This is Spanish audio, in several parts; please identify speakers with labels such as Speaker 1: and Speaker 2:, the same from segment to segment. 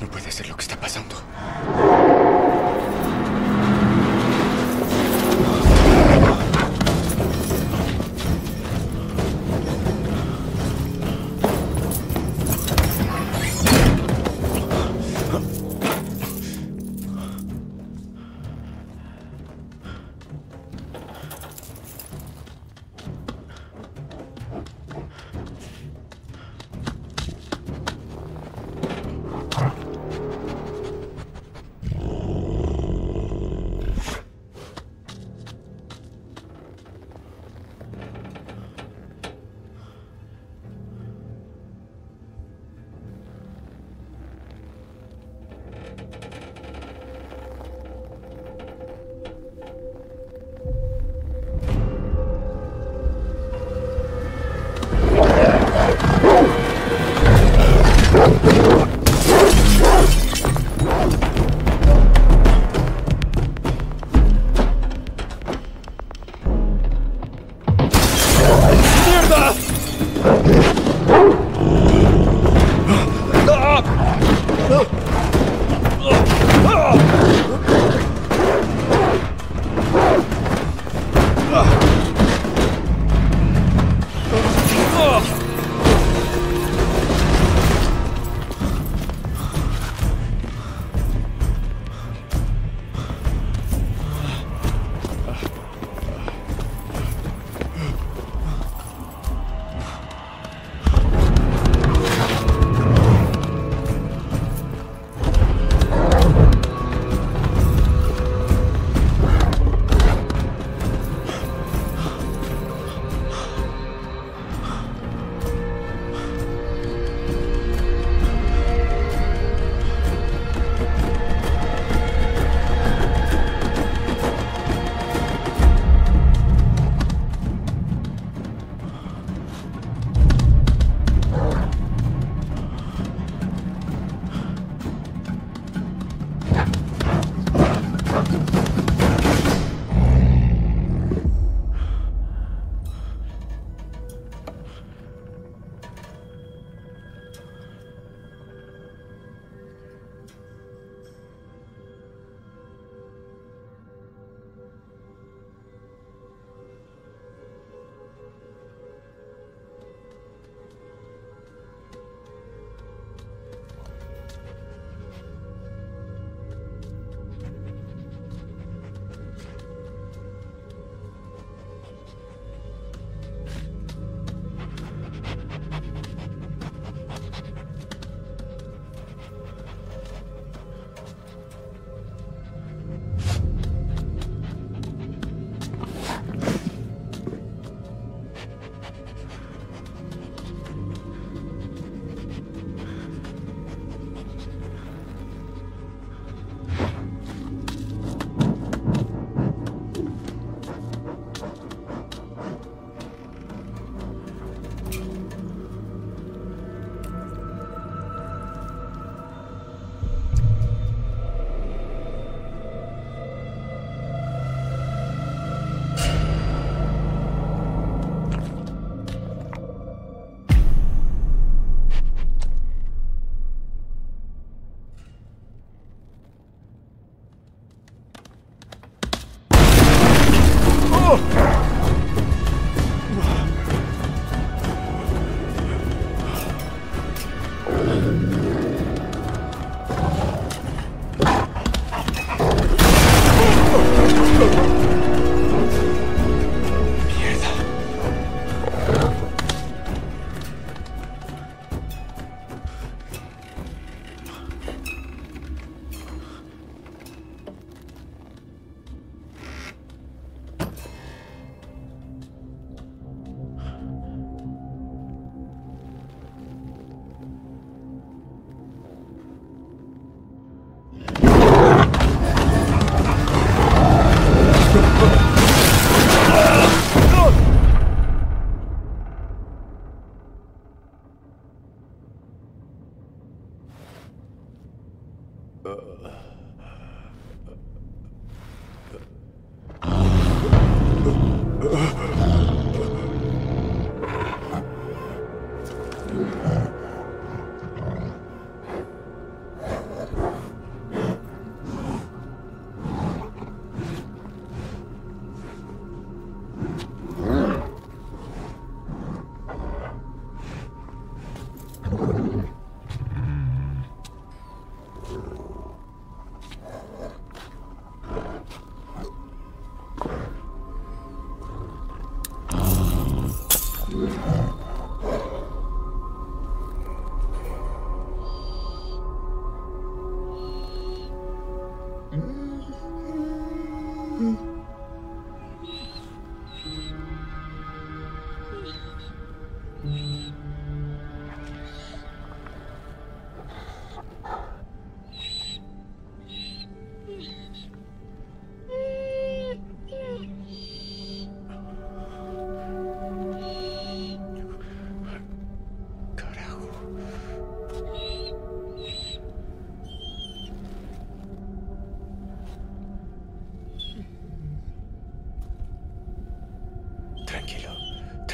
Speaker 1: No puede ser lo que está pasando. Uh. Mm-hmm.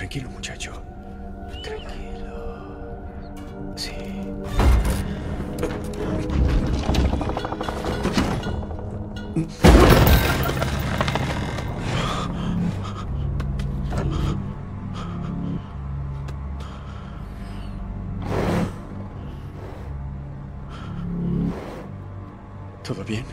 Speaker 1: Tranquilo muchacho. Tranquilo. Sí. ¿Todo bien?